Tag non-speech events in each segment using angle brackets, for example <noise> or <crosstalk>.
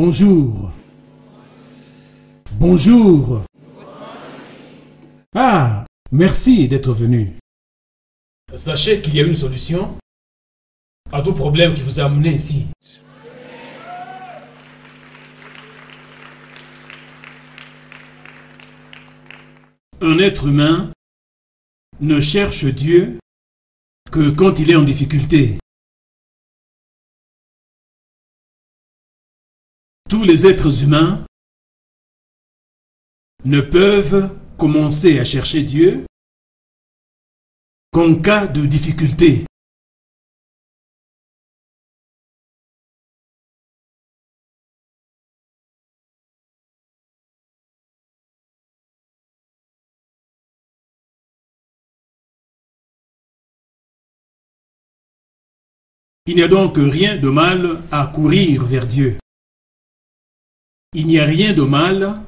Bonjour. Bonjour. Ah, merci d'être venu. Sachez qu'il y a une solution à tout problème qui vous a amené ici. Un être humain ne cherche Dieu que quand il est en difficulté. Tous les êtres humains ne peuvent commencer à chercher Dieu qu'en cas de difficulté. Il n'y a donc rien de mal à courir vers Dieu. Il n'y a rien de mal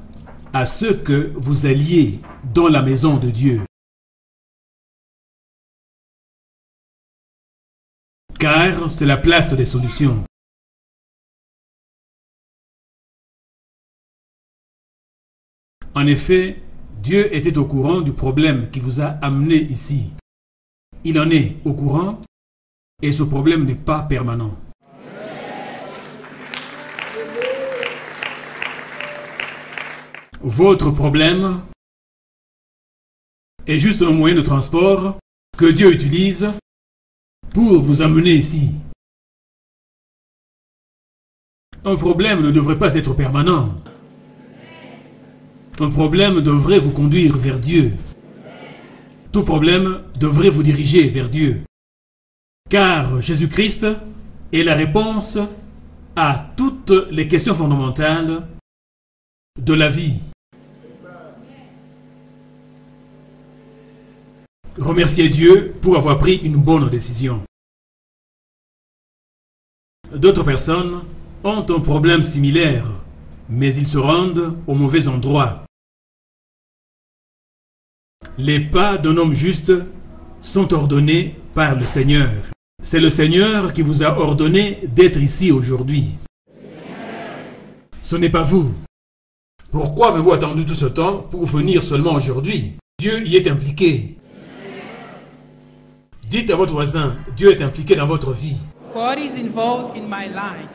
à ce que vous alliez dans la maison de Dieu. Car c'est la place des solutions. En effet, Dieu était au courant du problème qui vous a amené ici. Il en est au courant et ce problème n'est pas permanent. Votre problème est juste un moyen de transport que Dieu utilise pour vous amener ici. Un problème ne devrait pas être permanent. Un problème devrait vous conduire vers Dieu. Tout problème devrait vous diriger vers Dieu. Car Jésus-Christ est la réponse à toutes les questions fondamentales de la vie. Remerciez Dieu pour avoir pris une bonne décision. D'autres personnes ont un problème similaire, mais ils se rendent au mauvais endroit. Les pas d'un homme juste sont ordonnés par le Seigneur. C'est le Seigneur qui vous a ordonné d'être ici aujourd'hui. Ce n'est pas vous. Pourquoi avez-vous attendu tout ce temps pour venir seulement aujourd'hui? Dieu y est impliqué. Dites à votre voisin, Dieu est impliqué dans votre vie. God is involved in my life.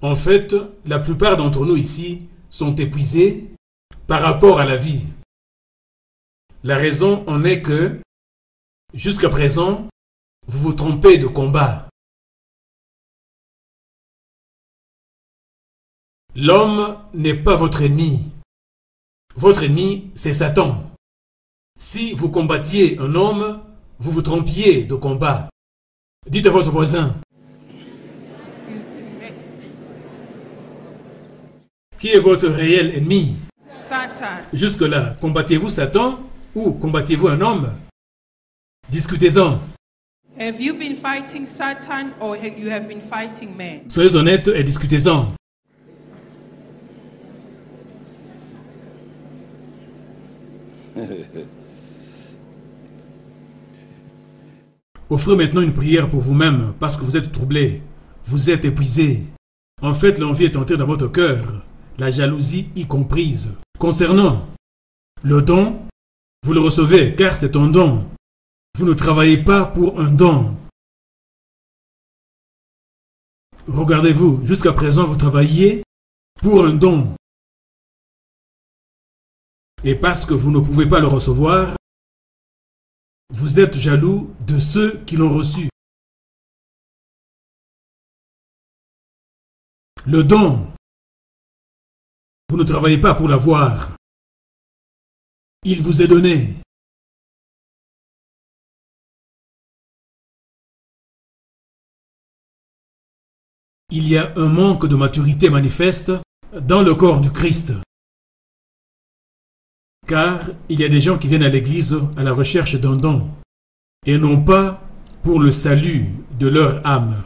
En fait, la plupart d'entre nous ici sont épuisés par rapport à la vie. La raison en est que, jusqu'à présent, vous vous trompez de combat. L'homme n'est pas votre ennemi. Votre ennemi, c'est Satan. Si vous combattiez un homme, vous vous trompiez de combat. Dites à votre voisin, qui est votre réel ennemi? Satan. Jusque-là, combattez-vous Satan ou combattez-vous un homme? Discutez-en. Have you been fighting Satan or have you have been fighting men? Soyez honnêtes et discutez-en. Offrez maintenant une prière pour vous-même parce que vous êtes troublé, vous êtes épuisé. En fait, l'envie est entrée dans votre cœur, la jalousie y comprise. Concernant le don, vous le recevez car c'est un don. Vous ne travaillez pas pour un don. Regardez-vous, jusqu'à présent, vous travailliez pour un don. Et parce que vous ne pouvez pas le recevoir, vous êtes jaloux de ceux qui l'ont reçu. Le don, vous ne travaillez pas pour l'avoir. Il vous est donné. Il y a un manque de maturité manifeste dans le corps du Christ. Car il y a des gens qui viennent à l'Église à la recherche d'un don et non pas pour le salut de leur âme.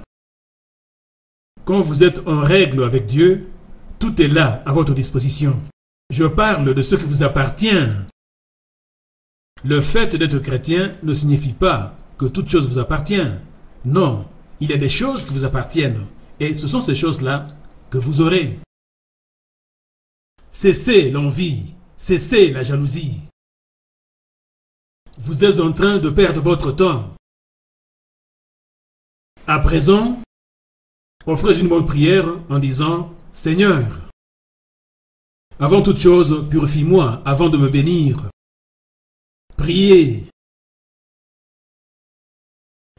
Quand vous êtes en règle avec Dieu, tout est là à votre disposition. Je parle de ce qui vous appartient. Le fait d'être chrétien ne signifie pas que toute chose vous appartient. Non, il y a des choses qui vous appartiennent Et ce sont ces choses-là que vous aurez. Cessez l'envie, cessez la jalousie. Vous êtes en train de perdre votre temps. À présent, offrez une bonne prière en disant Seigneur, avant toute chose, purifie-moi avant de me bénir. Priez.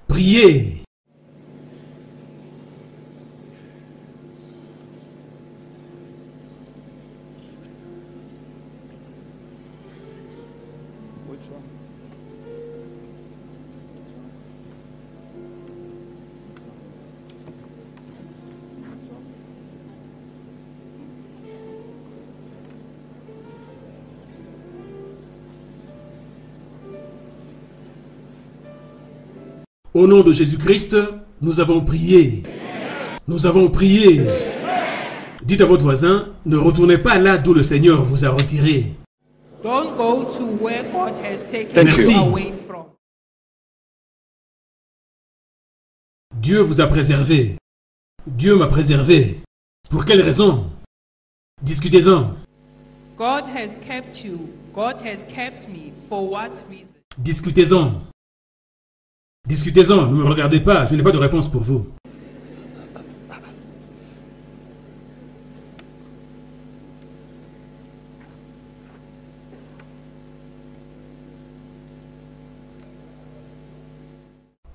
Priez. Au nom de Jésus-Christ, nous avons prié. Nous avons prié. Dites à votre voisin, ne retournez pas là d'où le Seigneur vous a retiré. Don't go to where God has taken Thank you you. away from. Dieu vous a préservé. Dieu m'a préservé. Pour quelle raison? Discutez-en. God has kept you. God has kept me. For what reason? Discutez-en. Discutez-en. Ne me regardez pas. Je n'ai pas de réponse pour vous.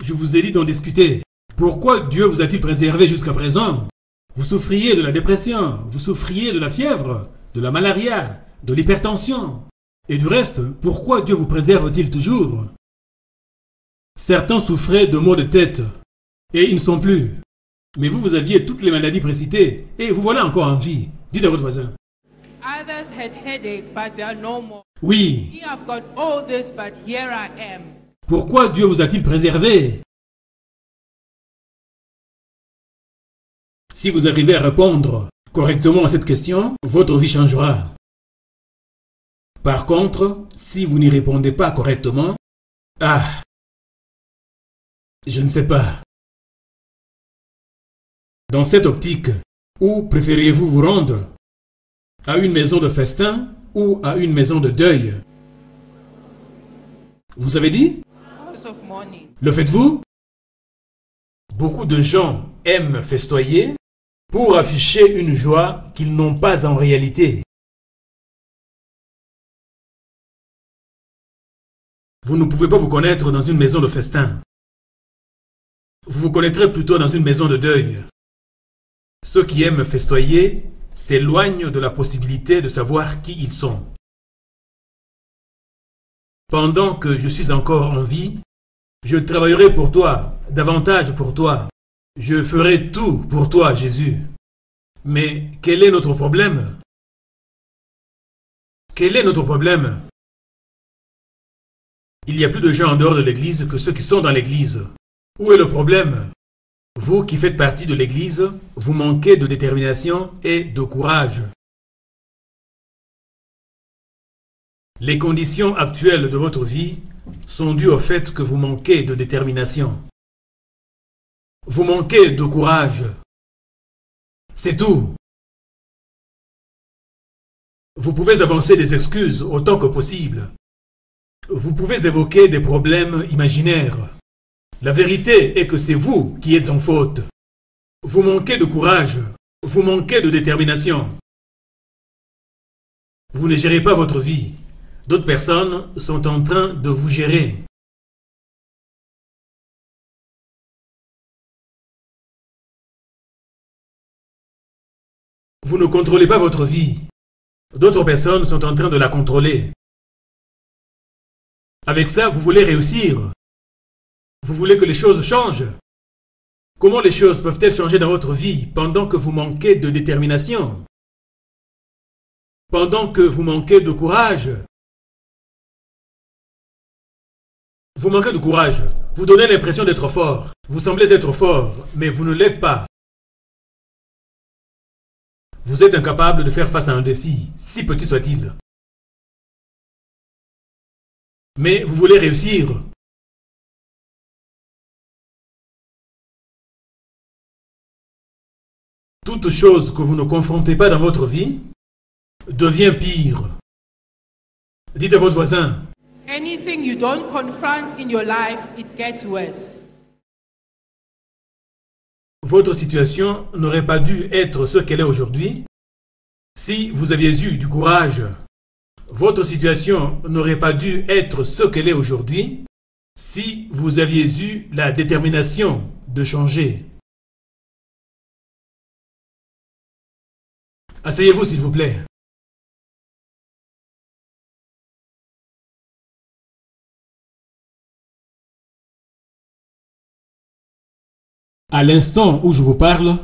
Je vous ai dit d'en discuter. Pourquoi Dieu vous a-t-il préservé jusqu'à présent? Vous souffriez de la dépression, vous souffriez de la fièvre, de la malaria, de l'hypertension. Et du reste, pourquoi Dieu vous préserve-t-il toujours? Certains souffraient de maux de tête, et ils ne sont plus. Mais vous, vous aviez toutes les maladies précitées, et vous voilà encore en vie. Dites à votre voisin. Others had headache, but they are no more. Oui, pourquoi Dieu vous a-t-il préservé? Si vous arrivez à répondre correctement à cette question, votre vie changera. Par contre, si vous n'y répondez pas correctement, ah, je ne sais pas. Dans cette optique, où préfériez-vous vous rendre? À une maison de festin ou à une maison de deuil? Vous avez dit? Le faites-vous? Beaucoup de gens aiment festoyer pour afficher une joie qu'ils n'ont pas en réalité. Vous ne pouvez pas vous connaître dans une maison de festin. Vous vous connaîtrez plutôt dans une maison de deuil. Ceux qui aiment festoyer s'éloignent de la possibilité de savoir qui ils sont. Pendant que je suis encore en vie, je travaillerai pour toi, davantage pour toi. Je ferai tout pour toi, Jésus. Mais quel est notre problème? Quel est notre problème? Il y a plus de gens en dehors de l'Église que ceux qui sont dans l'Église. Où est le problème? Vous qui faites partie de l'Église, vous manquez de détermination et de courage. Les conditions actuelles de votre vie sont dues au fait que vous manquez de détermination. Vous manquez de courage. C'est tout. Vous pouvez avancer des excuses autant que possible. Vous pouvez évoquer des problèmes imaginaires. La vérité est que c'est vous qui êtes en faute. Vous manquez de courage. Vous manquez de détermination. Vous ne gérez pas votre vie. D'autres personnes sont en train de vous gérer. Vous ne contrôlez pas votre vie. D'autres personnes sont en train de la contrôler. Avec ça, vous voulez réussir. Vous voulez que les choses changent. Comment les choses peuvent-elles changer dans votre vie pendant que vous manquez de détermination? Pendant que vous manquez de courage Vous manquez de courage. Vous donnez l'impression d'être fort. Vous semblez être fort, mais vous ne l'êtes pas. Vous êtes incapable de faire face à un défi, si petit soit-il. Mais vous voulez réussir. Toute chose que vous ne confrontez pas dans votre vie devient pire. Dites à votre voisin, Anything you don't confront in your life, it gets worse. votre situation n'aurait pas dû être ce qu'elle est aujourd'hui si vous aviez eu du courage. Votre situation n'aurait pas dû être ce qu'elle est aujourd'hui si vous aviez eu la détermination de changer. Asseyez-vous s'il vous plaît. À l'instant où je vous parle,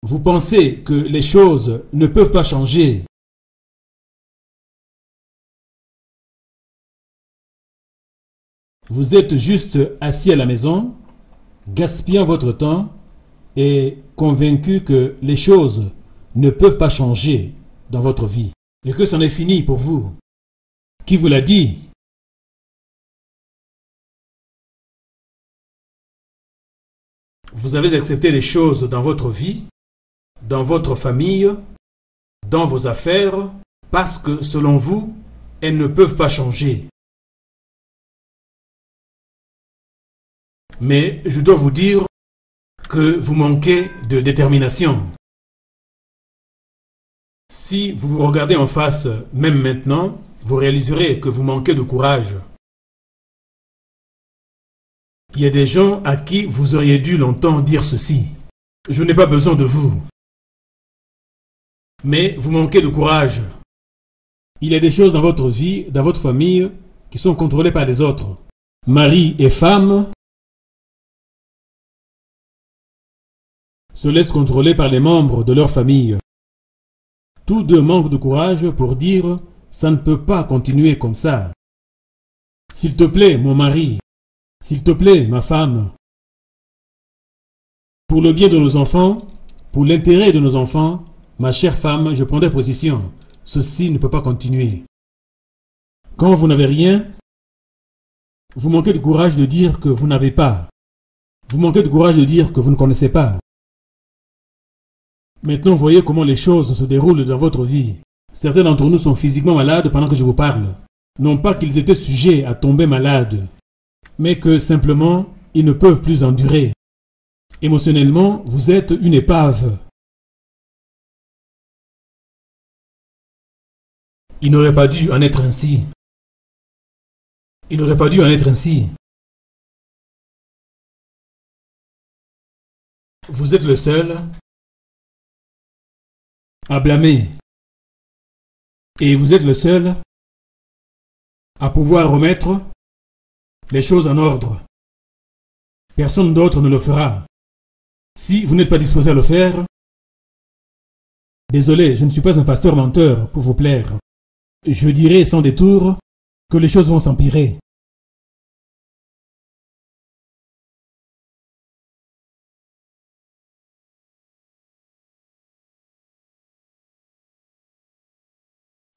vous pensez que les choses ne peuvent pas changer. Vous êtes juste assis à la maison, gaspillant votre temps et convaincu que les choses ne peuvent pas changer dans votre vie et que c'en est fini pour vous. Qui vous l'a dit? Vous avez accepté des choses dans votre vie, dans votre famille, dans vos affaires, parce que selon vous, elles ne peuvent pas changer. Mais je dois vous dire que vous manquez de détermination. Si vous vous regardez en face, même maintenant, vous réaliserez que vous manquez de courage. Il y a des gens à qui vous auriez dû longtemps dire ceci. Je n'ai pas besoin de vous. Mais vous manquez de courage. Il y a des choses dans votre vie, dans votre famille, qui sont contrôlées par les autres. Mari et femme se laissent contrôler par les membres de leur famille. Tous deux manquent de courage pour dire ça ne peut pas continuer comme ça. S'il te plaît, mon mari, s'il te plaît, ma femme, pour le bien de nos enfants, pour l'intérêt de nos enfants, ma chère femme, je prendrai position. Ceci ne peut pas continuer. Quand vous n'avez rien, vous manquez de courage de dire que vous n'avez pas. Vous manquez de courage de dire que vous ne connaissez pas. Maintenant, voyez comment les choses se déroulent dans votre vie. Certains d'entre nous sont physiquement malades pendant que je vous parle. Non pas qu'ils étaient sujets à tomber malades, mais que simplement, ils ne peuvent plus endurer. Émotionnellement, vous êtes une épave. Il n'aurait pas dû en être ainsi. Il n'aurait pas dû en être ainsi. Vous êtes le seul à blâmer. Et vous êtes le seul à pouvoir remettre les choses en ordre. Personne d'autre ne le fera. Si vous n'êtes pas disposé à le faire, désolé, je ne suis pas un pasteur menteur pour vous plaire. Je dirai sans détour que les choses vont s'empirer.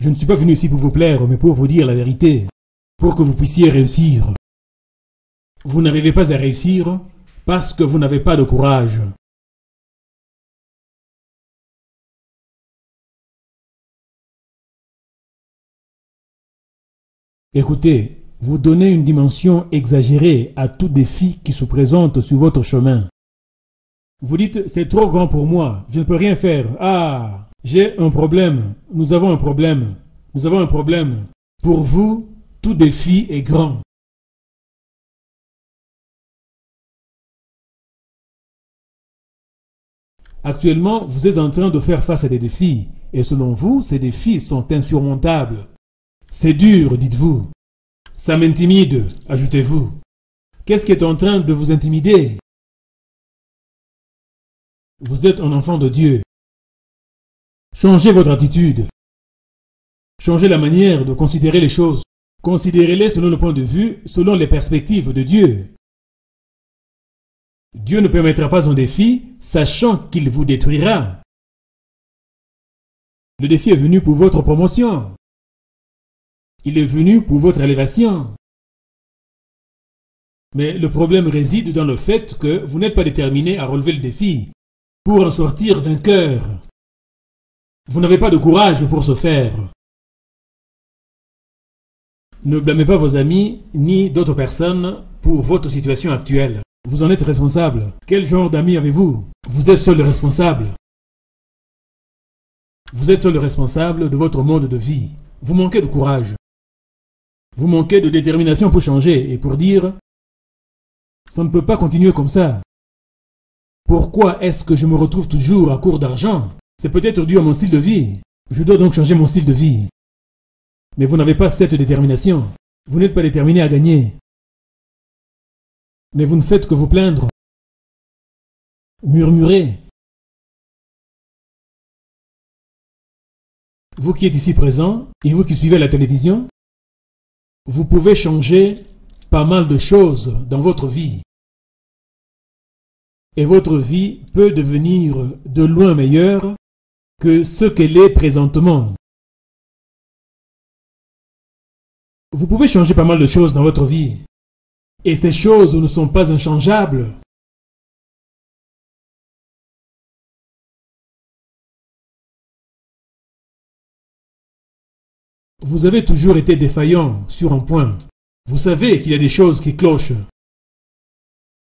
Je ne suis pas venu ici pour vous plaire, mais pour vous dire la vérité, pour que vous puissiez réussir. Vous n'arrivez pas à réussir parce que vous n'avez pas de courage. Écoutez, vous donnez une dimension exagérée à tout défi qui se présente sur votre chemin. Vous dites, c'est trop grand pour moi, je ne peux rien faire. Ah, j'ai un problème, nous avons un problème, nous avons un problème. Pour vous, tout défi est grand. Actuellement, vous êtes en train de faire face à des défis, et selon vous, ces défis sont insurmontables. C'est dur, dites-vous. Ça m'intimide, ajoutez-vous. Qu'est-ce qui est en train de vous intimider? Vous êtes un enfant de Dieu. Changez votre attitude. Changez la manière de considérer les choses. Considérez-les selon le point de vue, selon les perspectives de Dieu. Dieu ne permettra pas un défi, sachant qu'il vous détruira. Le défi est venu pour votre promotion. Il est venu pour votre élévation. Mais le problème réside dans le fait que vous n'êtes pas déterminé à relever le défi pour en sortir vainqueur. Vous n'avez pas de courage pour ce faire. Ne blâmez pas vos amis ni d'autres personnes pour votre situation actuelle. Vous en êtes responsable. Quel genre d'amis avez-vous? Vous êtes seul le responsable. Vous êtes seul le responsable de votre mode de vie. Vous manquez de courage. Vous manquez de détermination pour changer et pour dire ça ne peut pas continuer comme ça. Pourquoi est-ce que je me retrouve toujours à court d'argent? C'est peut-être dû à mon style de vie. Je dois donc changer mon style de vie. Mais vous n'avez pas cette détermination. Vous n'êtes pas déterminé à gagner. Mais vous ne faites que vous plaindre. Murmurer. Vous qui êtes ici présent et vous qui suivez la télévision, vous pouvez changer pas mal de choses dans votre vie. Et votre vie peut devenir de loin meilleure que ce qu'elle est présentement. Vous pouvez changer pas mal de choses dans votre vie. Et ces choses ne sont pas inchangeables. Vous avez toujours été défaillant sur un point. Vous savez qu'il y a des choses qui clochent.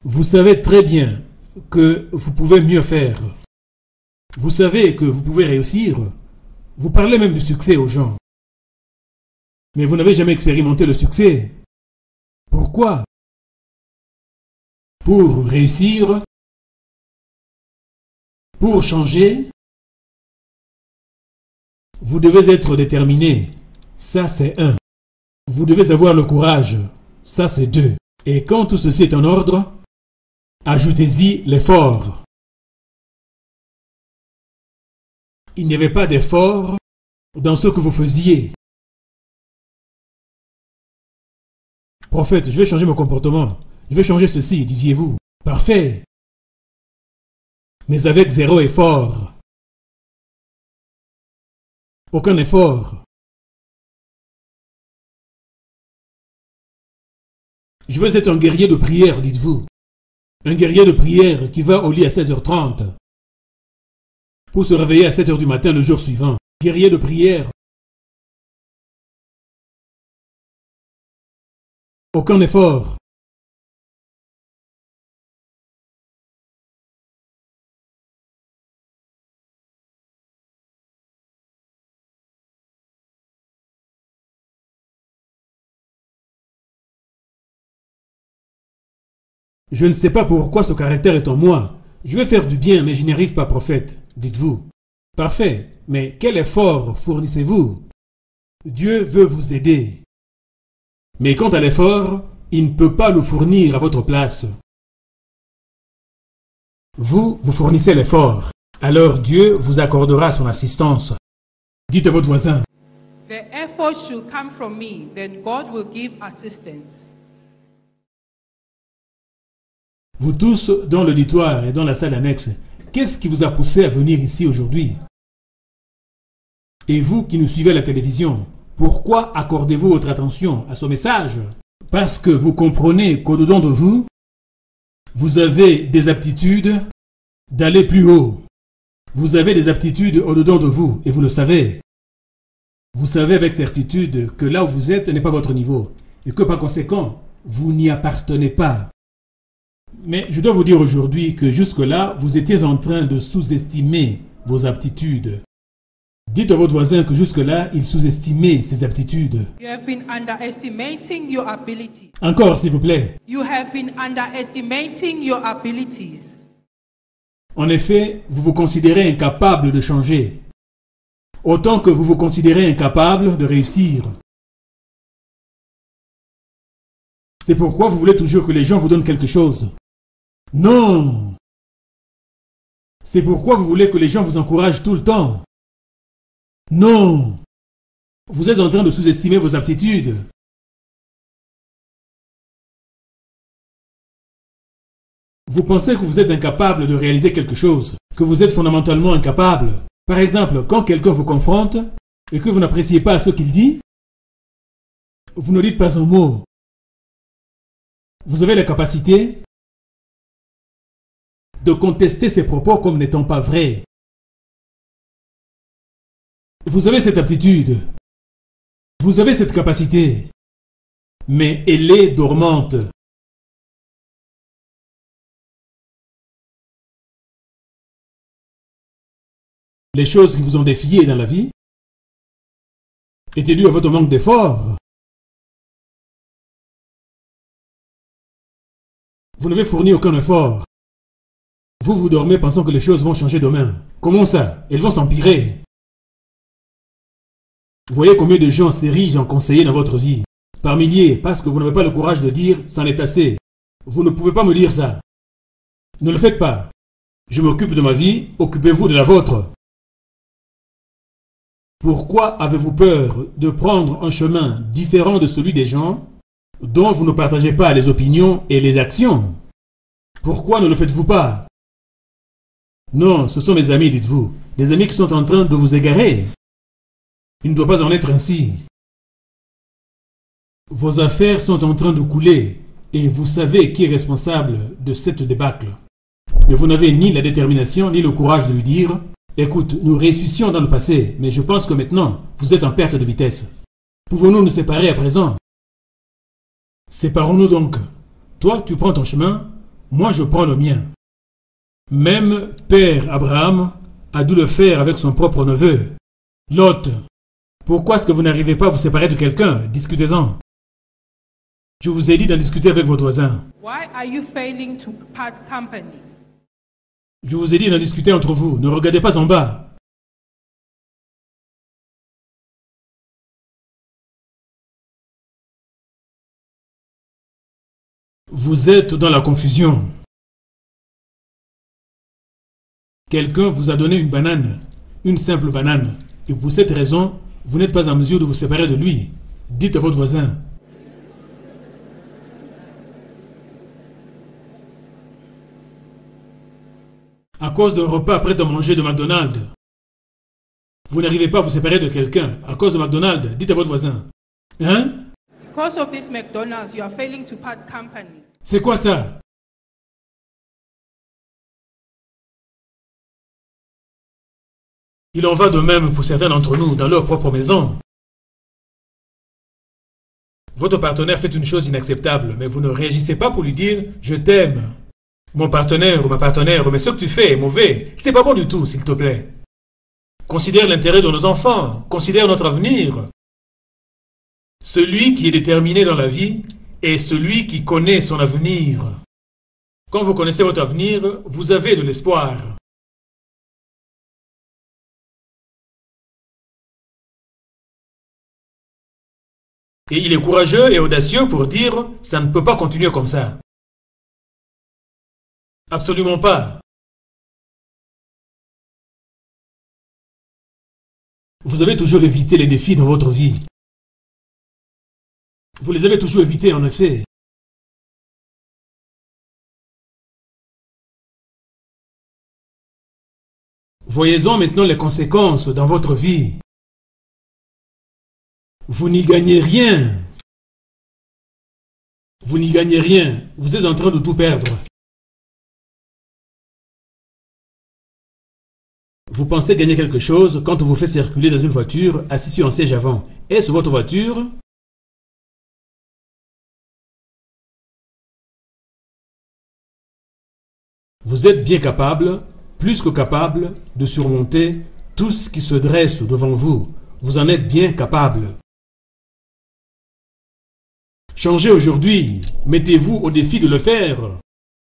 Vous savez très bien que vous pouvez mieux faire. Vous savez que vous pouvez réussir. Vous parlez même du succès aux gens. Mais vous n'avez jamais expérimenté le succès. Pourquoi? Pour réussir? Pour changer? Vous devez être déterminé. Ça, c'est un. Vous devez avoir le courage. Ça, c'est deux. Et quand tout ceci est en ordre, ajoutez-y l'effort. Il n'y avait pas d'effort dans ce que vous faisiez. Prophète, je vais changer mon comportement. Je vais changer ceci, disiez-vous. Parfait. Mais avec zéro effort. Aucun effort. Je veux être un guerrier de prière, dites-vous. Un guerrier de prière qui va au lit à 16h30 pour se réveiller à 7h du matin le jour suivant. Guerrier de prière. Aucun effort. Je ne sais pas pourquoi ce caractère est en moi. Je vais faire du bien, mais je n'y arrive pas, prophète, dites-vous. Parfait, mais quel effort fournissez-vous? Dieu veut vous aider. Mais quant à l'effort, il ne peut pas le fournir à votre place. Vous, vous fournissez l'effort. Alors Dieu vous accordera son assistance. Dites à votre voisin, The effort should come from me, then God will give. Vous tous dans l'auditoire et dans la salle annexe, qu'est-ce qui vous a poussé à venir ici aujourd'hui? Et vous qui nous suivez à la télévision, pourquoi accordez-vous votre attention à ce message? Parce que vous comprenez qu'au-dedans de vous, vous avez des aptitudes d'aller plus haut. Vous avez des aptitudes au-dedans de vous et vous le savez. Vous savez avec certitude que là où vous êtes n'est pas votre niveau et que par conséquent, vous n'y appartenez pas. Mais je dois vous dire aujourd'hui que jusque-là, vous étiez en train de sous-estimer vos aptitudes. Dites à votre voisin que jusque-là, il sous-estimait ses aptitudes. You have been underestimating your ability. Encore, s'il vous plaît. You have been underestimating your abilities. En effet, vous vous considérez incapable de changer. Autant que vous vous considérez incapable de réussir. C'est pourquoi vous voulez toujours que les gens vous donnent quelque chose. Non C'est pourquoi vous voulez que les gens vous encouragent tout le temps. Non Vous êtes en train de sous-estimer vos aptitudes. Vous pensez que vous êtes incapable de réaliser quelque chose, que vous êtes fondamentalement incapable. Par exemple, quand quelqu'un vous confronte et que vous n'appréciez pas ce qu'il dit, vous ne dites pas un mot. Vous avez la capacité de contester ces propos comme n'étant pas vrais. Vous avez cette aptitude. Vous avez cette capacité. Mais elle est dormante. Les choses qui vous ont défié dans la vie étaient dues à votre manque d'effort. Vous n'avez fourni aucun effort. Vous vous dormez pensant que les choses vont changer demain. Comment ça? Elles vont s'empirer. Voyez combien de gens s'érigent en conseillers dans votre vie. Par milliers, parce que vous n'avez pas le courage de dire « c'en est assez ». Vous ne pouvez pas me dire ça. Ne le faites pas. Je m'occupe de ma vie, occupez-vous de la vôtre. Pourquoi avez-vous peur de prendre un chemin différent de celui des gens? Dont vous ne partagez pas les opinions et les actions Pourquoi ne le faites-vous pas? Non, ce sont mes amis, dites-vous, des amis qui sont en train de vous égarer. Il ne doit pas en être ainsi. Vos affaires sont en train de couler et vous savez qui est responsable de cette débâcle. Mais vous n'avez ni la détermination ni le courage de lui dire Écoute, nous réussissions dans le passé, mais je pense que maintenant, vous êtes en perte de vitesse. Pouvons-nous nous séparer à présent? Séparons-nous donc. Toi, tu prends ton chemin, moi, je prends le mien. Même Père Abraham a dû le faire avec son propre neveu. Lot, pourquoi est-ce que vous n'arrivez pas à vous séparer de quelqu'un? Discutez-en. Je vous ai dit d'en discuter avec votre voisin. Why are you failing to part company? Je vous ai dit d'en discuter entre vous. Ne regardez pas en bas. Vous êtes dans la confusion. Quelqu'un vous a donné une banane, une simple banane, et pour cette raison, vous n'êtes pas en mesure de vous séparer de lui. Dites à votre voisin, à cause d'un repas prêt à manger de McDonald's. Vous n'arrivez pas à vous séparer de quelqu'un à cause de McDonald's. Dites à votre voisin. Hein? Because of this McDonald's, you are failing to part company. C'est quoi ça? Il en va de même pour certains d'entre nous dans leur propre maison. Votre partenaire fait une chose inacceptable, mais vous ne réagissez pas pour lui dire ⁇ Je t'aime ⁇ Mon partenaire ou ma partenaire, mais ce que tu fais est mauvais. C'est pas bon du tout, s'il te plaît. Considère l'intérêt de nos enfants, considère notre avenir. Celui qui est déterminé dans la vie est celui qui connaît son avenir. Quand vous connaissez votre avenir, vous avez de l'espoir. Et il est courageux et audacieux pour dire ⁇ ça ne peut pas continuer comme ça ⁇ Absolument pas. Vous avez toujours évité les défis dans votre vie. Vous les avez toujours évités, en effet. Voyez-en maintenant les conséquences dans votre vie. Vous n'y gagnez rien. Vous n'y gagnez rien. Vous êtes en train de tout perdre. Vous pensez gagner quelque chose quand on vous fait circuler dans une voiture assis sur un siège avant. Est-ce votre voiture? Vous êtes bien capable, plus que capable, de surmonter tout ce qui se dresse devant vous. Vous en êtes bien capable. Changez aujourd'hui, mettez-vous au défi de le faire.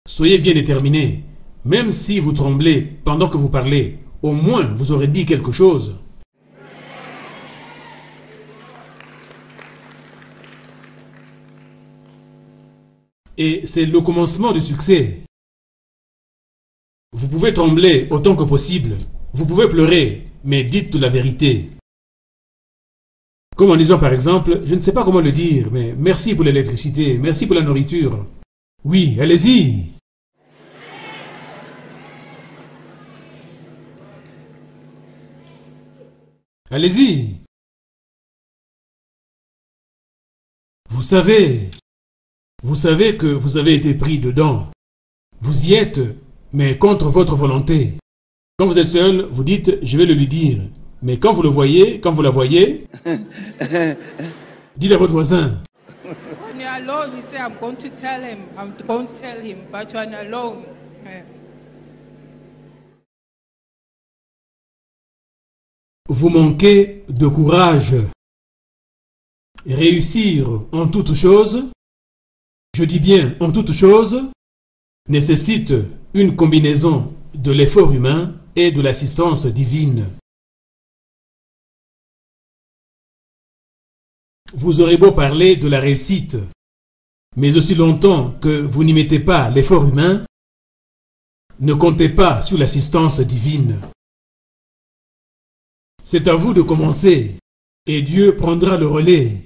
Soyez bien déterminé. Même si vous tremblez pendant que vous parlez, au moins vous aurez dit quelque chose. Et c'est le commencement du succès. Vous pouvez trembler autant que possible. Vous pouvez pleurer, mais dites la vérité. Comme en disant par exemple, je ne sais pas comment le dire, mais merci pour l'électricité, merci pour la nourriture. Oui, allez-y. Allez-y. Vous savez, Vous savez que vous avez été pris dedans. Vous y êtes, mais contre votre volonté. Quand vous êtes seul, vous dites je vais le lui dire. Mais quand vous le voyez, quand vous la voyez, <laughs> dites à votre voisin. Eh. vous manquez de courage. Réussir en toute chose, je dis bien en toute chose, nécessite une combinaison de l'effort humain et de l'assistance divine. Vous aurez beau parler de la réussite, mais aussi longtemps que vous n'y mettez pas l'effort humain, ne comptez pas sur l'assistance divine. C'est à vous de commencer, et Dieu prendra le relais.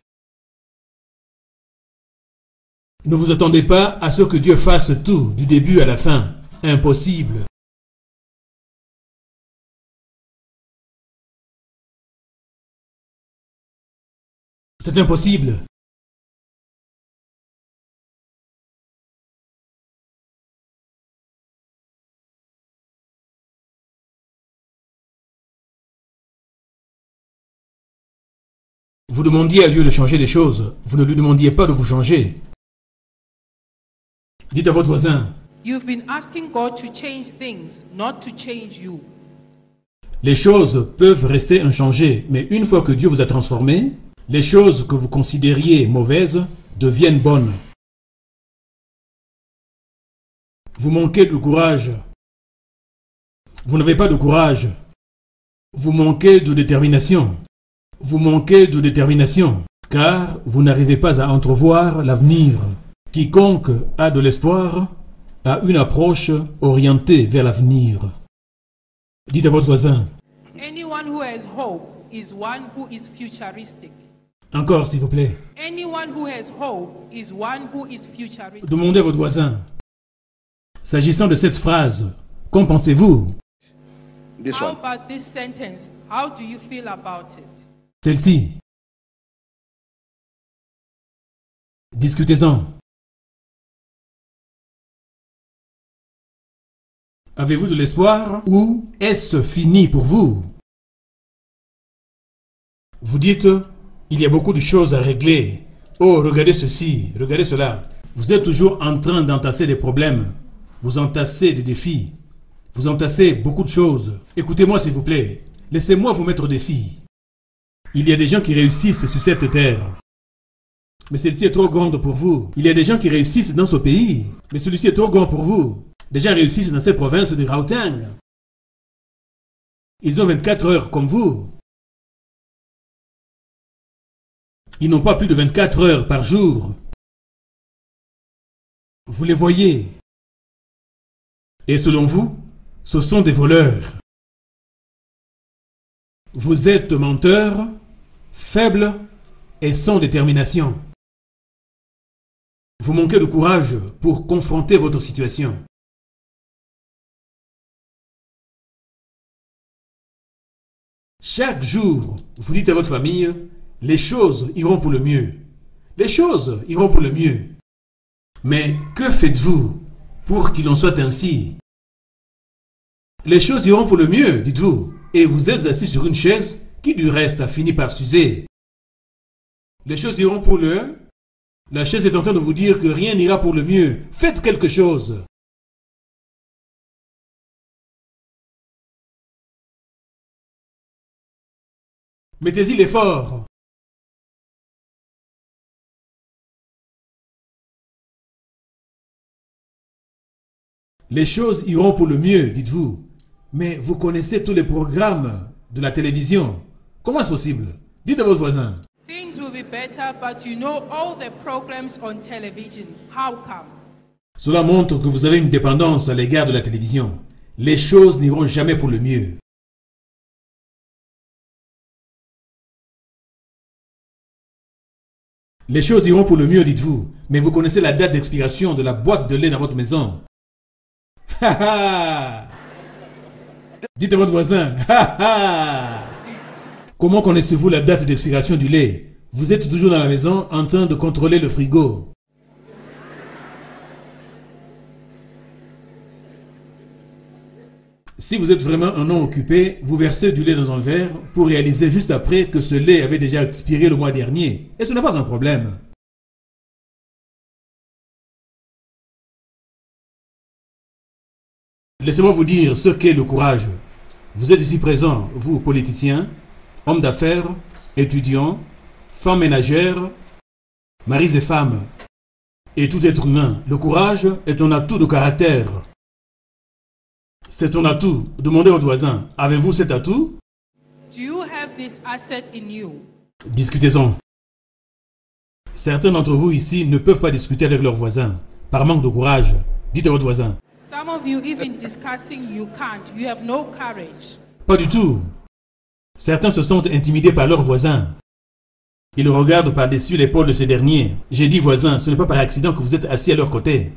Ne vous attendez pas à ce que Dieu fasse tout du début à la fin. Impossible. C'est impossible. Vous demandiez à Dieu de changer les choses. Vous ne lui demandiez pas de vous changer. Dites à votre voisin, You've been asking God to change things, not to change you. les choses peuvent rester inchangées, mais une fois que Dieu vous a transformé, les choses que vous considériez mauvaises deviennent bonnes. Vous manquez de courage. Vous n'avez pas de courage. Vous manquez de détermination. Vous manquez de détermination, car vous n'arrivez pas à entrevoir l'avenir. Quiconque a de l'espoir a une approche orientée vers l'avenir. Dites à votre voisin, Anyone who has hope is one who is futuristic. encore s'il vous plaît, Anyone who has hope is one who is futuristic. demandez à votre voisin. S'agissant de cette phrase, qu'en pensez-vous? This How Avez-vous de l'espoir ou est-ce fini pour vous? Vous dites, il y a beaucoup de choses à régler. Oh, regardez ceci, regardez cela. Vous êtes toujours en train d'entasser des problèmes. Vous entassez des défis. Vous entassez beaucoup de choses. Écoutez-moi s'il vous plaît. Laissez-moi vous mettre au défi. Il y a des gens qui réussissent sur cette terre. Mais celle-ci est trop grande pour vous. Il y a des gens qui réussissent dans ce pays. Mais celui-ci est trop grand pour vous. Gens réussissent dans cette province de Gauteng. Ils ont 24 heures comme vous. Ils n'ont pas plus de 24 heures par jour. Vous les voyez. Et selon vous, ce sont des voleurs. Vous êtes menteur, faible et sans détermination. Vous manquez de courage pour confronter votre situation. Chaque jour, vous dites à votre famille, les choses iront pour le mieux. Les choses iront pour le mieux. Mais que faites-vous pour qu'il en soit ainsi? Les choses iront pour le mieux, dites-vous, et vous êtes assis sur une chaise qui du reste a fini par s'user. Les choses iront pour le... La chaise est en train de vous dire que rien n'ira pour le mieux. Faites quelque chose. Mettez-y l'effort. Les choses iront pour le mieux, dites-vous. Mais vous connaissez tous les programmes de la télévision. Comment est-ce possible? Dites à votre voisin. Things will be better, but you know all the programs on television. How come? Cela montre que vous avez une dépendance à l'égard de la télévision. Les choses n'iront jamais pour le mieux. Les choses iront pour le mieux, dites-vous, mais vous connaissez la date d'expiration de la boîte de lait dans votre maison. <laughs> Dites à votre voisin. <laughs> Comment connaissez-vous la date d'expiration du lait? Vous êtes toujours dans la maison en train de contrôler le frigo. Si vous êtes vraiment un non occupé, vous versez du lait dans un verre pour réaliser juste après que ce lait avait déjà expiré le mois dernier. Et ce n'est pas un problème. Laissez-moi vous dire ce qu'est le courage. Vous êtes ici présents, vous politiciens, hommes d'affaires, étudiants, femmes ménagères, maris et femmes, et tout être humain. Le courage est un atout de caractère. C'est un atout. Demandez aux voisins, avez-vous cet atout? Do you have this asset in you? Discutez-en. Certains d'entre vous ici ne peuvent pas discuter avec leurs voisins, par manque de courage. Dites à votre voisin. Some of you, even discussing, you can't. You have no courage. Pas du tout. Certains se sentent intimidés par leurs voisins. Ils regardent par-dessus l'épaule de ces derniers. J'ai dit voisin, ce n'est pas par accident que vous êtes assis à leur côté.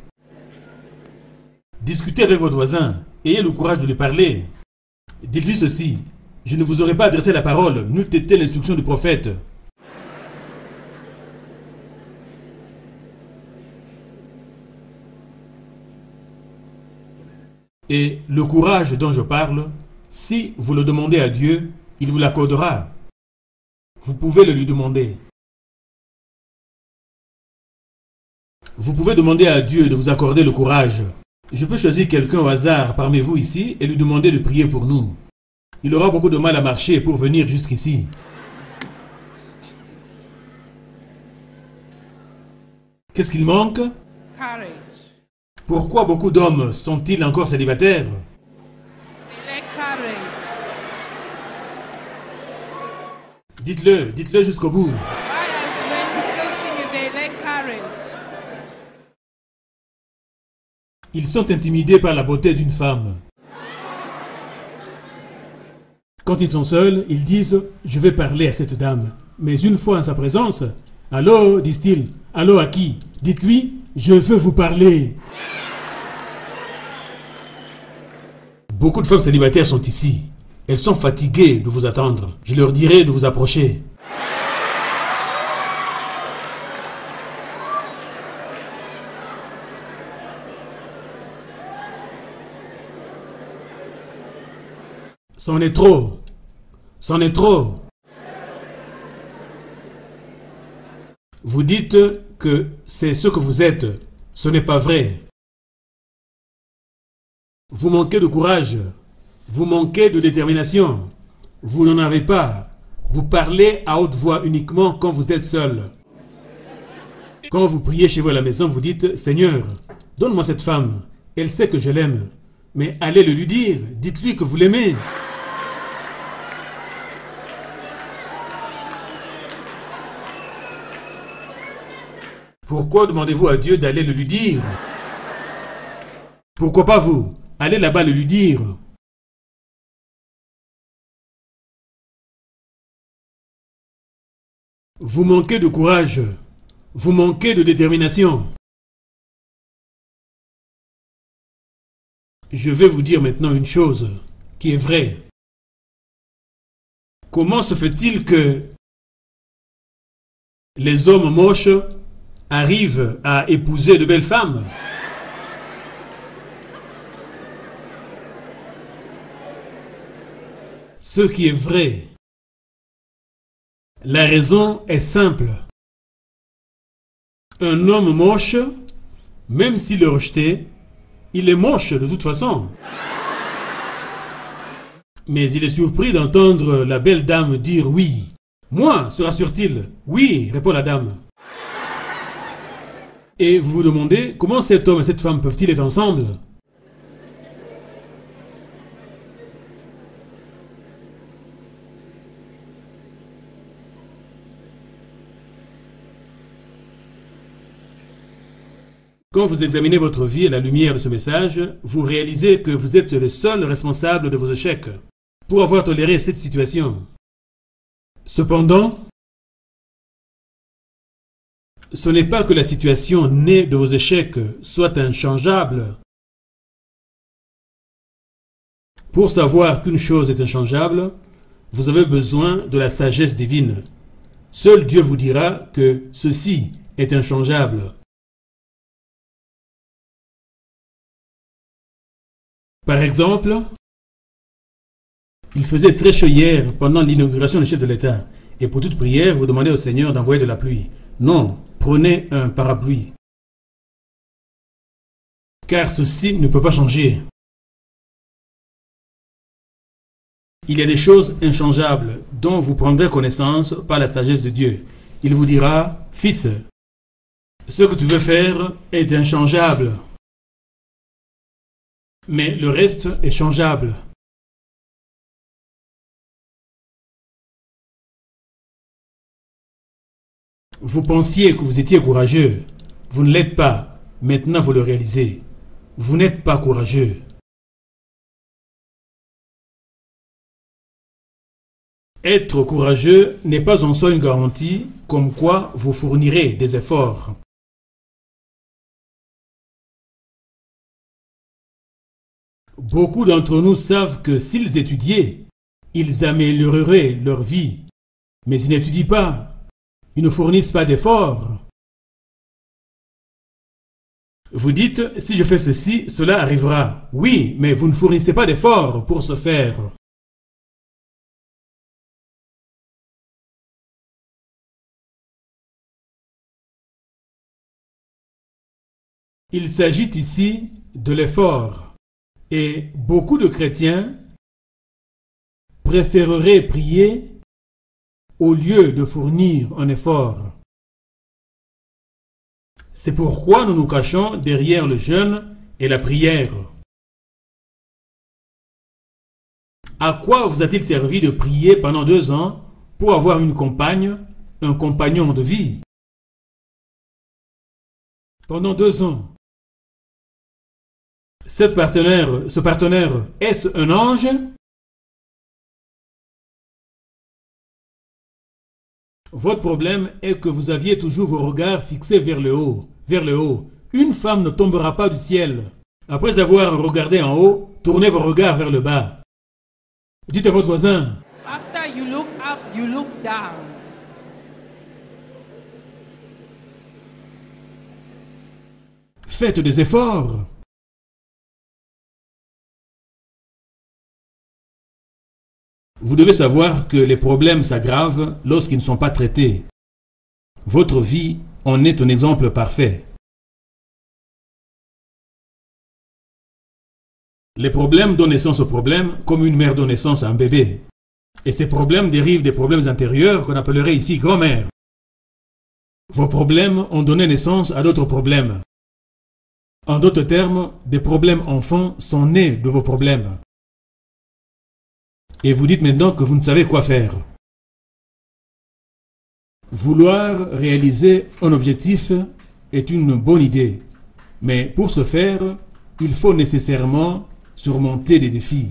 Discutez avec votre voisin. Ayez le courage de lui parler. Dites-lui ceci. Je ne vous aurais pas adressé la parole, n'eût été l'instruction du prophète. Et le courage dont je parle, si vous le demandez à Dieu, il vous l'accordera. Vous pouvez le lui demander. Vous pouvez demander à Dieu de vous accorder le courage. Je peux choisir quelqu'un au hasard parmi vous ici et lui demander de prier pour nous. Il aura beaucoup de mal à marcher pour venir jusqu'ici. Qu'est-ce qu'il manque? Courage. Pourquoi beaucoup d'hommes sont-ils encore célibataires? Dites-le, dites-le jusqu'au bout. Ils sont intimidés par la beauté d'une femme. Quand ils sont seuls, ils disent Je vais parler à cette dame. Mais une fois en sa présence, Allô, disent-ils. Allô à qui? Dites-lui Je veux vous parler. Beaucoup de femmes célibataires sont ici. Elles sont fatiguées de vous attendre. Je leur dirai de vous approcher. C'en est trop. C'en est trop. Vous dites que c'est ce que vous êtes. Ce n'est pas vrai. Vous manquez de courage. Vous manquez de détermination. Vous n'en avez pas. Vous parlez à haute voix uniquement quand vous êtes seul. Quand vous priez chez vous à la maison, vous dites Seigneur, donne-moi cette femme. Elle sait que je l'aime. Mais allez le lui dire. Dites-lui que vous l'aimez. Pourquoi demandez-vous à Dieu d'aller le lui dire? Pourquoi pas vous Allez là-bas le lui dire? Vous manquez de courage. Vous manquez de détermination. Je vais vous dire maintenant une chose qui est vraie. Comment se fait-il que les hommes moches arrivent à épouser de belles femmes Ce qui est vrai. La raison est simple. Un homme moche, même s'il est rejeté, il est moche de toute façon. Mais il est surpris d'entendre la belle dame dire oui. Moi, se rassure-t-il. Oui, répond la dame. Et vous vous demandez comment cet homme et cette femme peuvent-ils être ensemble? Quand vous examinez votre vie à la lumière de ce message, vous réalisez que vous êtes le seul responsable de vos échecs pour avoir toléré cette situation. Cependant, ce n'est pas que la situation née de vos échecs soit inchangeable. Pour savoir qu'une chose est inchangeable, vous avez besoin de la sagesse divine. Seul Dieu vous dira que ceci est inchangeable. Par exemple, Il faisait très chaud hier pendant l'inauguration du chef de l'État. Et pour toute prière, vous demandez au Seigneur d'envoyer de la pluie. Non, prenez un parapluie. Car ceci ne peut pas changer. Il y a des choses inchangeables dont vous prendrez connaissance par la sagesse de Dieu. Il vous dira, Fils, ce que tu veux faire est inchangeable. Mais le reste est changeable. Vous pensiez que vous étiez courageux. Vous ne l'êtes pas. Maintenant, vous le réalisez. Vous n'êtes pas courageux. Être courageux n'est pas en soi une garantie comme quoi vous fournirez des efforts. Beaucoup d'entre nous savent que s'ils étudiaient, ils amélioreraient leur vie. Mais ils n'étudient pas. Ils ne fournissent pas d'efforts. Vous dites, si je fais ceci, cela arrivera. Oui, mais vous ne fournissez pas d'efforts pour ce faire. Il s'agit ici de l'effort. Et beaucoup de chrétiens préféreraient prier au lieu de fournir un effort. C'est pourquoi nous nous cachons derrière le jeûne et la prière. À quoi vous a-t-il servi de prier pendant deux ans pour avoir une compagne, un compagnon de vie? Pendant deux ans. Partenaire, ce partenaire, est-ce un ange? Votre problème est que vous aviez toujours vos regards fixés vers le haut, vers le haut. Une femme ne tombera pas du ciel. Après avoir regardé en haut, tournez vos regards vers le bas. Dites à votre voisin, After you look up, you look down. faites des efforts. Vous devez savoir que les problèmes s'aggravent lorsqu'ils ne sont pas traités. Votre vie en est un exemple parfait. Les problèmes donnent naissance aux problèmes comme une mère donne naissance à un bébé. Et ces problèmes dérivent des problèmes intérieurs qu'on appellerait ici grand-mère. Vos problèmes ont donné naissance à d'autres problèmes. En d'autres termes, des problèmes enfants sont nés de vos problèmes. Et vous dites maintenant que vous ne savez quoi faire. Vouloir réaliser un objectif est une bonne idée. Mais pour ce faire, il faut nécessairement surmonter des défis.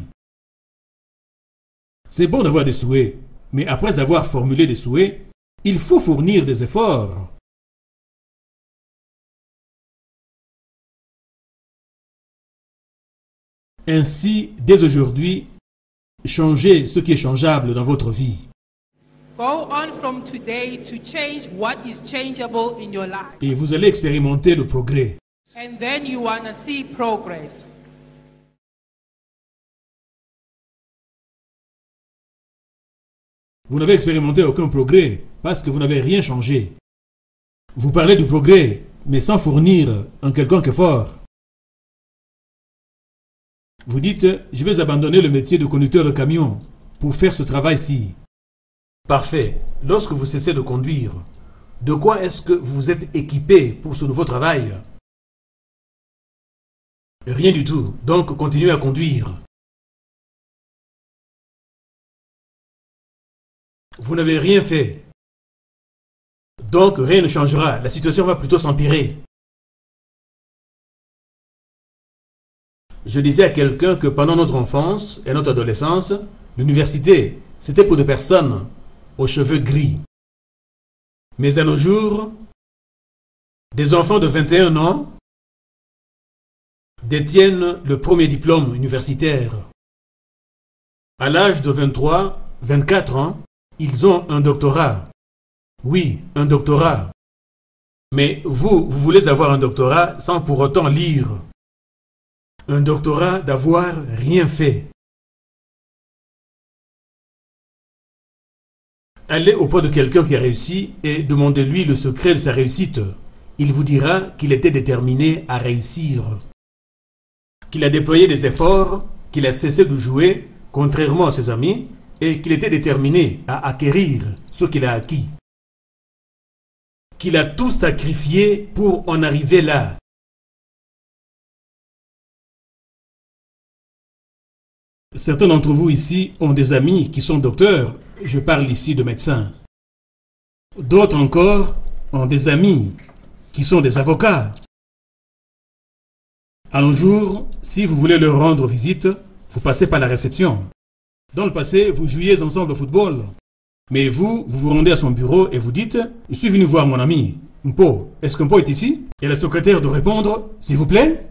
C'est bon d'avoir des souhaits, mais après avoir formulé des souhaits, il faut fournir des efforts. Ainsi, dès aujourd'hui, changez ce qui est changeable dans votre vie. Go on from today to change what is changeable in your life. Et vous allez expérimenter le progrès. And then you see progress. Vous n'avez expérimenté aucun progrès parce que vous n'avez rien changé. Vous parlez du progrès, mais sans fournir un quelconque effort. Vous dites, je vais abandonner le métier de conducteur de camion pour faire ce travail-ci. Parfait. Lorsque vous cessez de conduire, de quoi est-ce que vous êtes équipé pour ce nouveau travail? Rien du tout. Donc continuez à conduire. Vous n'avez rien fait. Donc rien ne changera. La situation va plutôt s'empirer. Je disais à quelqu'un que pendant notre enfance et notre adolescence, l'université, c'était pour des personnes aux cheveux gris. Mais à nos jours, des enfants de 21 ans détiennent le premier diplôme universitaire. À l'âge de 23, 24 ans, ils ont un doctorat. Oui, un doctorat. Mais vous, vous voulez avoir un doctorat sans pour autant lire. Un doctorat d'avoir rien fait. Allez auprès de quelqu'un qui a réussi et demandez-lui le secret de sa réussite. Il vous dira qu'il était déterminé à réussir, qu'il a déployé des efforts, qu'il a cessé de jouer, contrairement à ses amis, et qu'il était déterminé à acquérir ce qu'il a acquis, qu'il a tout sacrifié pour en arriver là. Certains d'entre vous ici ont des amis qui sont docteurs, je parle ici de médecins. D'autres encore ont des amis qui sont des avocats. À nos jours, si vous voulez leur rendre visite, vous passez par la réception. Dans le passé, vous jouiez ensemble au football. Mais vous, vous vous rendez à son bureau et vous dites Je suis venu voir mon ami. Mpo, est-ce que Mpo est ici? Et la secrétaire de répondre S'il vous plaît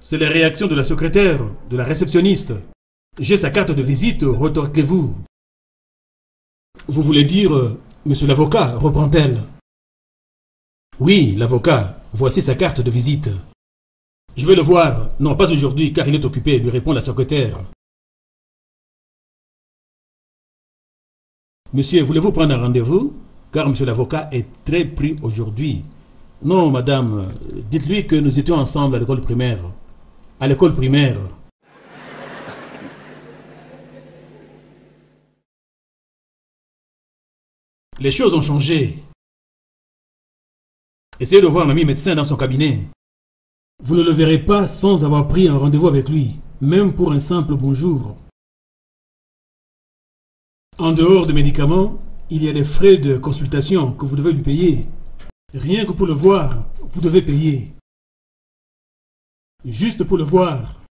C'est la réaction de la secrétaire, de la réceptionniste. J'ai sa carte de visite, retorquez-vous. Vous voulez dire euh, Monsieur l'avocat, reprend-elle. Oui, l'avocat, voici sa carte de visite. Je vais le voir. Non, pas aujourd'hui, car il est occupé, lui répond la secrétaire. Monsieur, voulez-vous prendre un rendez-vous? Car monsieur l'avocat est très pris aujourd'hui. Non, madame, dites-lui que nous étions ensemble à l'école primaire. À l'école primaire. Les choses ont changé. Essayez de voir un ami médecin dans son cabinet. Vous ne le verrez pas sans avoir pris un rendez-vous avec lui, même pour un simple bonjour. En dehors des médicaments, il y a les frais de consultation que vous devez lui payer. Rien que pour le voir, vous devez payer. Juste pour le voir.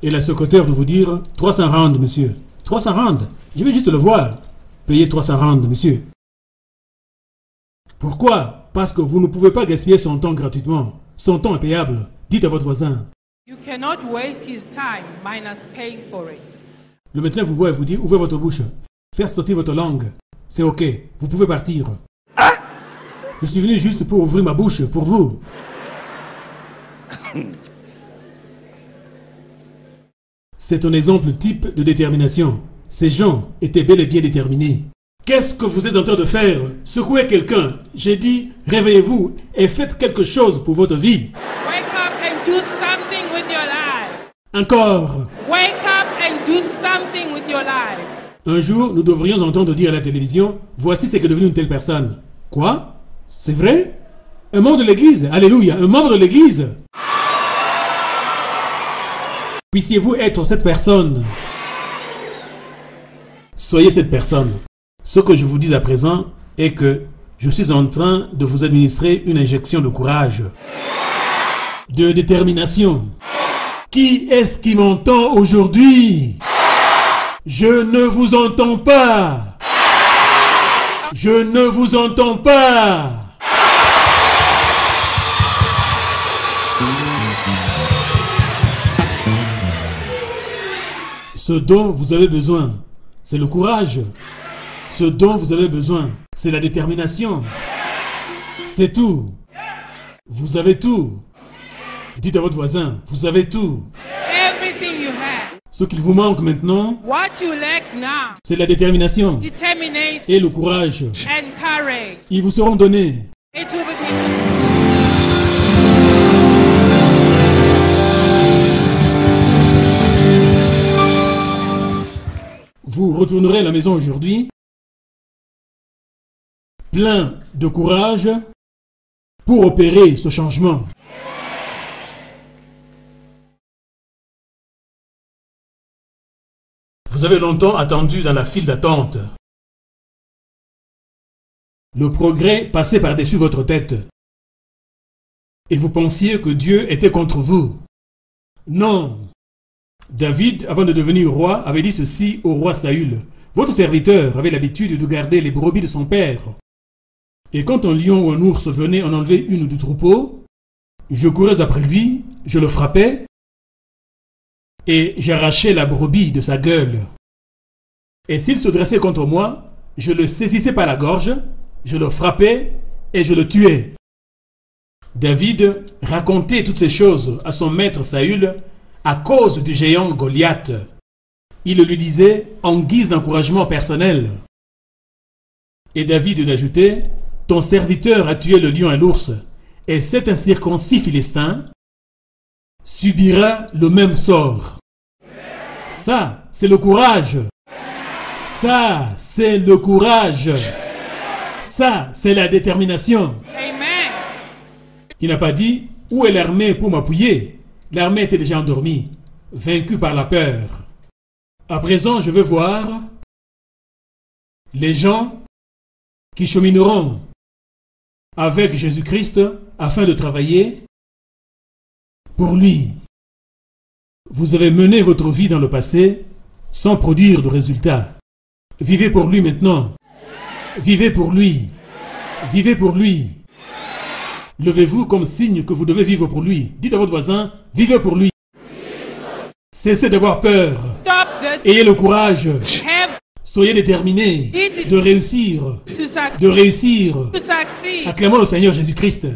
Et la secrétaire de vous dire 300 rand, monsieur. 300 rand. Je vais juste le voir. Payez 300 rand, monsieur. Pourquoi? Parce que vous ne pouvez pas gaspiller son temps gratuitement. Son temps est payable. Dites à votre voisin. You cannot waste his time minus paying for it. Le médecin vous voit et vous dit ouvrez votre bouche. Faire sortir votre langue. C'est ok. Vous pouvez partir. Je suis venu juste pour ouvrir ma bouche pour vous. C'est un exemple type de détermination. Ces gens étaient bel et bien déterminés. Qu'est-ce que vous êtes en train de faire? Secouez quelqu'un. J'ai dit, réveillez-vous et faites quelque chose pour votre vie. Wake up and do something with your life. Encore. Wake up and do something with your life. Un jour, nous devrions entendre dire à la télévision, voici ce qu'est devenu une telle personne. Quoi? C'est vrai? Un membre de l'Église? Alléluia, un membre de l'Église? Puissiez-vous être cette personne Soyez cette personne. Ce que je vous dis à présent est que je suis en train de vous administrer une injection de courage, de détermination. Qui est-ce qui m'entend aujourd'hui? Je ne vous entends pas. Je ne vous entends pas. Ce dont vous avez besoin, c'est le courage. Ce dont vous avez besoin, c'est la détermination. C'est tout. Vous avez tout. Dites à votre voisin, vous avez tout. Everything you have. Ce qu'il vous manque maintenant, c'est la détermination et le courage. and courage. Ils vous seront donnés. Vous retournerez à la maison aujourd'hui plein de courage pour opérer ce changement. Vous avez longtemps attendu dans la file d'attente. Le progrès passait par-dessus votre tête. Et vous pensiez que Dieu était contre vous. Non. David, avant de devenir roi, avait dit ceci au roi Saül. Votre serviteur avait l'habitude de garder les brebis de son père. Et quand un lion ou un ours venait en enlever une du troupeau, je courais après lui, je le frappais, et j'arrachais la brebis de sa gueule. Et s'il se dressait contre moi, je le saisissais par la gorge, je le frappais et je le tuais. David racontait toutes ces choses à son maître Saül à cause du géant Goliath. Il lui disait en guise d'encouragement personnel. Et David d'ajouter, Ton serviteur a tué le lion et l'ours, et cet incirconcis philistin subira le même sort. Ça, c'est le courage. Ça, c'est le courage. Ça, c'est la détermination. Il n'a pas dit où est l'armée pour m'appuyer? L'armée était déjà endormie, vaincue par la peur. À présent, je veux voir les gens qui chemineront avec Jésus-Christ afin de travailler pour lui. Vous avez mené votre vie dans le passé sans produire de résultats. Vivez pour lui maintenant. Vivez pour lui. Vivez pour lui. Levez-vous comme signe que vous devez vivre pour lui. Dites à votre voisin, vivez pour lui. Cessez d'avoir peur. Ayez le courage. Soyez déterminés de réussir. De réussir. Acclamons le Seigneur Jésus-Christ.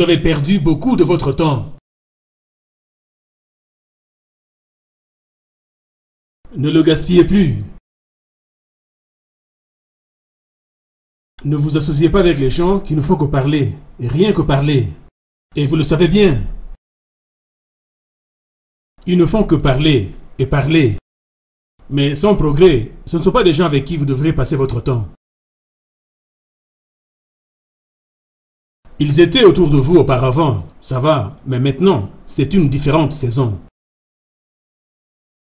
Vous avez perdu beaucoup de votre temps. Ne le gaspillez plus. Ne vous associez pas avec les gens qui ne font que parler, rien que parler. Et vous le savez bien. Ils ne font que parler et parler. Mais sans progrès, ce ne sont pas des gens avec qui vous devrez passer votre temps. Ils étaient autour de vous auparavant, ça va, mais maintenant, c'est une différente saison.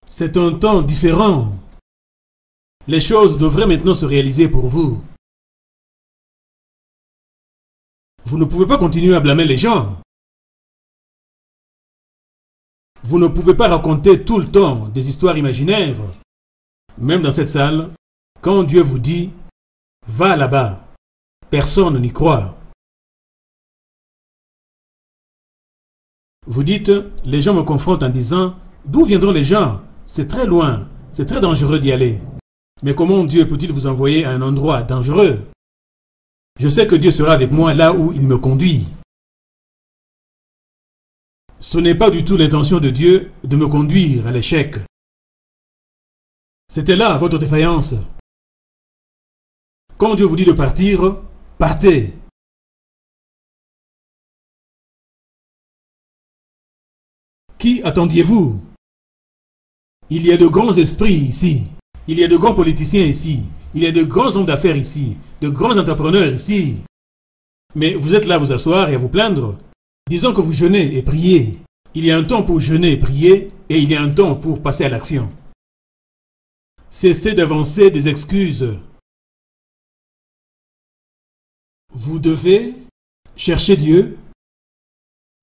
C'est un temps différent. Les choses devraient maintenant se réaliser pour vous. Vous ne pouvez pas continuer à blâmer les gens. Vous ne pouvez pas raconter tout le temps des histoires imaginaires. Même dans cette salle, quand Dieu vous dit, va là-bas, personne n'y croit. Vous dites, les gens me confrontent en disant, d'où viendront les gens? C'est très loin, c'est très dangereux d'y aller. Mais comment Dieu peut-il vous envoyer à un endroit dangereux? Je sais que Dieu sera avec moi là où il me conduit. Ce n'est pas du tout l'intention de Dieu de me conduire à l'échec. C'était là votre défaillance. Quand Dieu vous dit de partir, partez. Qui attendiez-vous? Il y a de grands esprits ici. Il y a de grands politiciens ici. Il y a de grands hommes d'affaires ici. De grands entrepreneurs ici. Mais vous êtes là à vous asseoir et à vous plaindre. Disons que vous jeûnez et priez. Il y a un temps pour jeûner et prier et il y a un temps pour passer à l'action. Cessez d'avancer des excuses. Vous devez chercher Dieu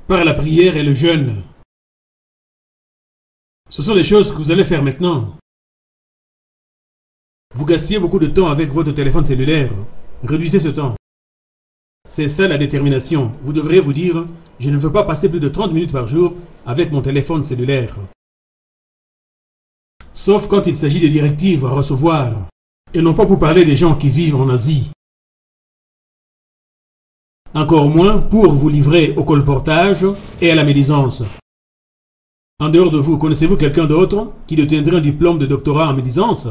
par la prière et le jeûne. Ce sont les choses que vous allez faire maintenant. Vous gaspillez beaucoup de temps avec votre téléphone cellulaire. Réduisez ce temps. C'est ça la détermination. Vous devrez vous dire, je ne veux pas passer plus de 30 minutes par jour avec mon téléphone cellulaire. Sauf quand il s'agit de directives à recevoir, et non pas pour parler des gens qui vivent en Asie. Encore moins pour vous livrer au colportage et à la médisance. En dehors de vous, connaissez-vous quelqu'un d'autre qui détiendrait un diplôme de doctorat en médisance?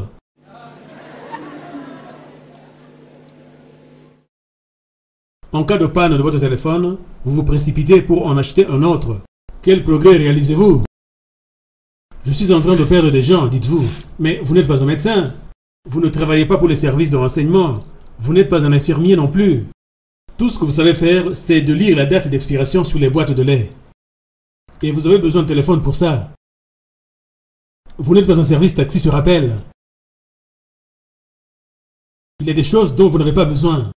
En cas de panne de votre téléphone, vous vous précipitez pour en acheter un autre. Quel progrès réalisez-vous? Je suis en train de perdre des gens, dites-vous. Mais vous n'êtes pas un médecin. Vous ne travaillez pas pour les services de renseignement. Vous n'êtes pas un infirmier non plus. Tout ce que vous savez faire, c'est de lire la date d'expiration sur les boîtes de lait. Et vous avez besoin de téléphone pour ça. Vous n'êtes pas un service taxi sur appel. Il y a des choses dont vous n'avez pas besoin.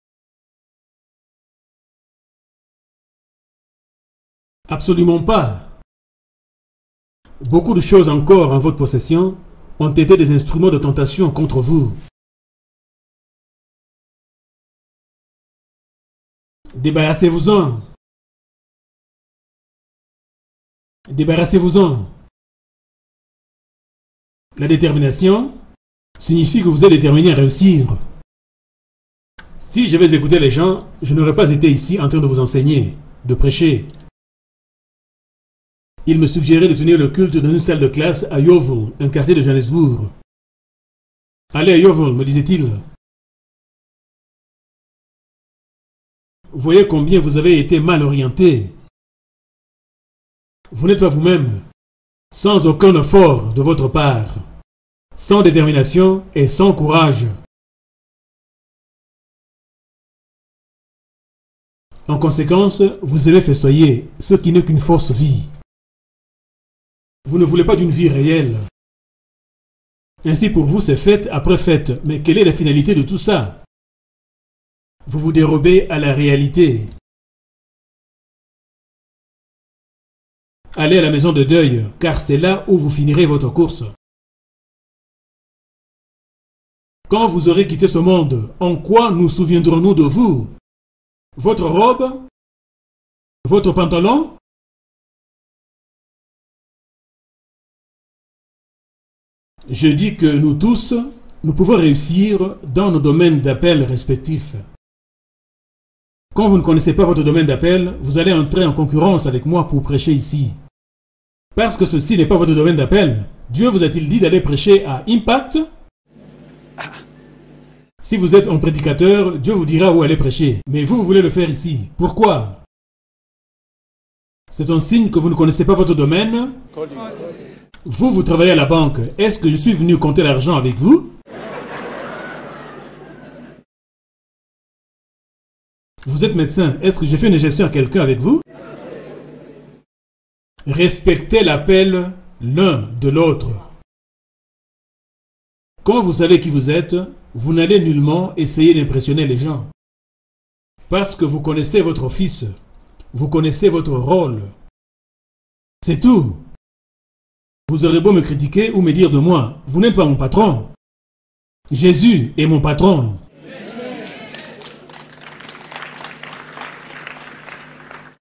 Absolument pas. Beaucoup de choses encore en votre possession ont été des instruments de tentation contre vous. Débarrassez-vous-en. Débarrassez-vous-en. La détermination signifie que vous êtes déterminé à réussir. Si je vais écouter les gens, je n'aurais pas été ici en train de vous enseigner, de prêcher. Il me suggérait de tenir le culte dans une salle de classe à Yeovil, un quartier de Johannesburg. Allez à Yeovil, me disait-il. Voyez combien vous avez été mal orienté. Vous n'êtes pas vous-même, sans aucun effort de votre part, sans détermination et sans courage. En conséquence, vous avez festoyer ce qui n'est qu'une fausse vie. Vous ne voulez pas d'une vie réelle. Ainsi pour vous, c'est fête après fête. Mais quelle est la finalité de tout ça? Vous vous dérobez à la réalité. Allez à la maison de deuil, car c'est là où vous finirez votre course. Quand vous aurez quitté ce monde, en quoi nous souviendrons-nous de vous? Votre robe? Votre pantalon? Je dis que nous tous, nous pouvons réussir dans nos domaines d'appel respectifs. Quand vous ne connaissez pas votre domaine d'appel, vous allez entrer en concurrence avec moi pour prêcher ici. Parce que ceci n'est pas votre domaine d'appel, Dieu vous a-t-il dit d'aller prêcher à Impact? Si vous êtes un prédicateur, Dieu vous dira où aller prêcher. Mais vous, vous voulez le faire ici. Pourquoi? C'est un signe que vous ne connaissez pas votre domaine Vous, vous travaillez à la banque. Est-ce que je suis venu compter l'argent avec vous? Vous êtes médecin. Est-ce que j'ai fait une injection à quelqu'un avec vous? Respectez l'appel l'un de l'autre. Quand vous savez qui vous êtes, vous n'allez nullement essayer d'impressionner les gens. Parce que vous connaissez votre office, vous connaissez votre rôle. C'est tout. Vous aurez beau me critiquer ou me dire de moi, vous n'êtes pas mon patron. Jésus est mon patron.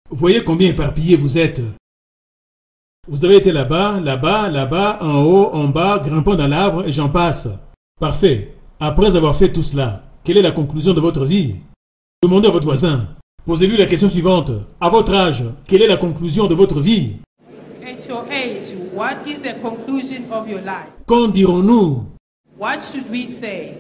Voyez combien éparpillé vous êtes. Vous avez été là-bas, là-bas, là-bas, en haut, en bas, grimpant dans l'arbre et j'en passe. Parfait. Après avoir fait tout cela, quelle est la conclusion de votre vie? Demandez à votre voisin. Posez-lui la question suivante. À votre âge, quelle est la conclusion de votre vie? At your age, what is the conclusion of your life? Qu'en dirons-nous? What should we say?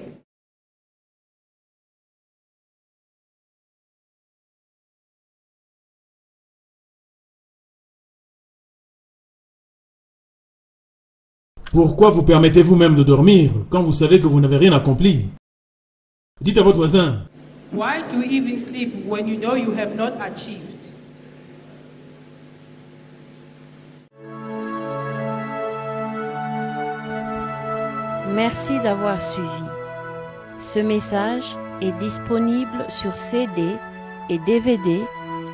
Pourquoi vous permettez vous-même de dormir quand vous savez que vous n'avez rien accompli? Dites à votre voisin. Why do you even sleep when you know you have not achieved? Merci d'avoir suivi. Ce message est disponible sur CD et DVD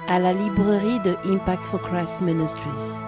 à la librairie de Impact for Christ Ministries.